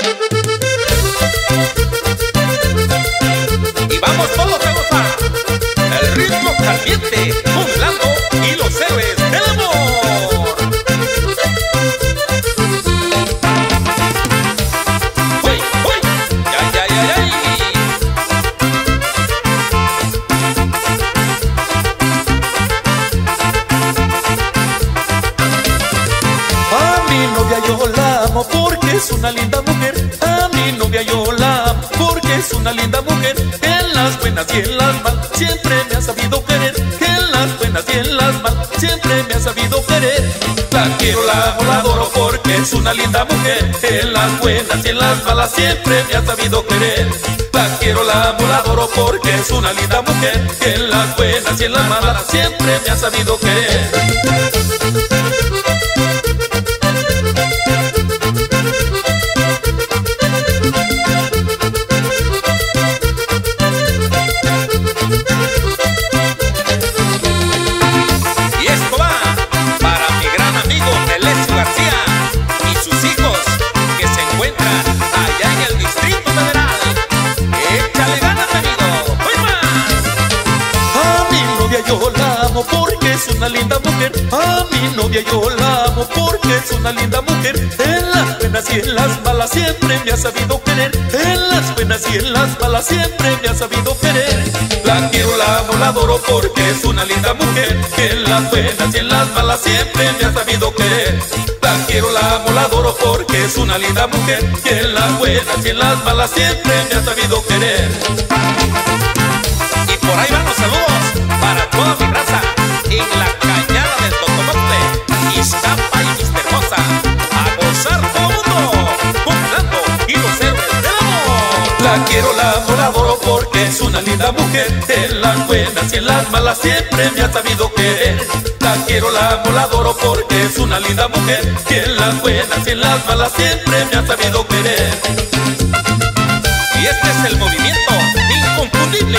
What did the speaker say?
Y porque es una linda mujer. A mi novia yo la porque es una linda mujer. En las buenas y en las malas siempre me ha sabido querer. En las buenas y en las malas siempre me ha sabido querer. La quiero, la amo, la adoro porque es una linda mujer. En las buenas y en las malas siempre me ha sabido querer. La quiero, la amo, la adoro porque es una linda mujer. En las buenas y en las malas siempre me ha sabido querer. Porque es una linda mujer. A mi novia yo la amo porque es una linda mujer. En las buenas y en las malas siempre me ha sabido querer. En las buenas y en las malas siempre me ha sabido querer. La quiero, la amo, la adoro porque es una linda mujer. En las buenas y en las malas siempre me ha sabido querer. La quiero, la amo, la adoro porque es una linda mujer. En las buenas y en las malas siempre me ha sabido querer. La quiero, la amo, la adoro porque es una linda mujer. En las buenas y en las malas siempre me ha sabido querer. La quiero, la amo, la adoro porque es una linda mujer. Y en las buenas y en las malas siempre me ha sabido querer. Y este es el movimiento inconfundible